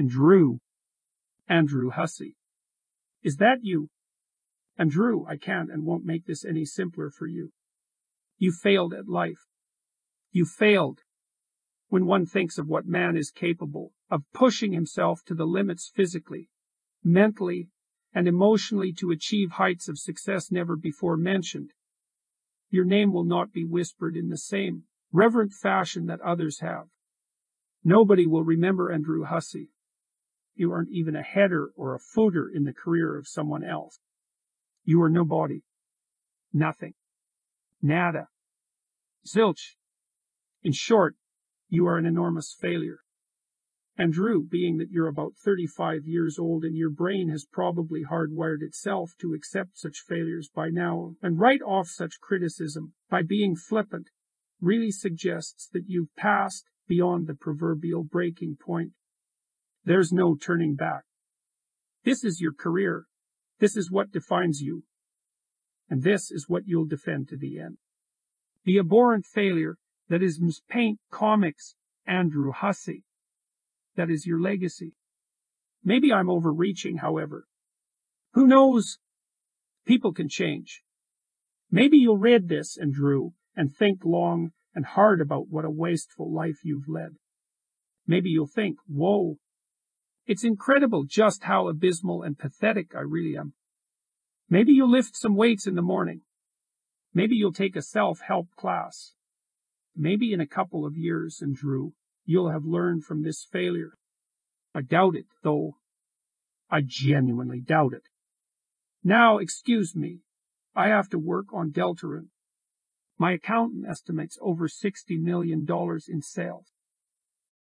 Andrew. Andrew Hussie. Is that you? Andrew, I can't and won't make this any simpler for you. You failed at life. You failed. When one thinks of what man is capable of pushing himself to the limits physically, mentally, and emotionally to achieve heights of success never before mentioned, your name will not be whispered in the same reverent fashion that others have. Nobody will remember Andrew Hussie. You aren't even a header or a footer in the career of someone else. You are nobody. Nothing. Nada. Zilch. In short, you are an enormous failure. Andrew, being that you're about 35 years old and your brain has probably hardwired itself to accept such failures by now and write off such criticism by being flippant, really suggests that you've passed beyond the proverbial breaking point. There's no turning back. This is your career. This is what defines you. And this is what you'll defend to the end. The abhorrent failure that is Paint Comics Andrew Hussie. That is your legacy. Maybe I'm overreaching, however. Who knows? People can change. Maybe you'll read this, and Drew and think long and hard about what a wasteful life you've led. Maybe you'll think, whoa, it's incredible just how abysmal and pathetic I really am. Maybe you'll lift some weights in the morning. Maybe you'll take a self-help class. Maybe in a couple of years, Andrew, you'll have learned from this failure. I doubt it, though. I genuinely doubt it. Now, excuse me. I have to work on Deltarune. My accountant estimates over $60 million in sales.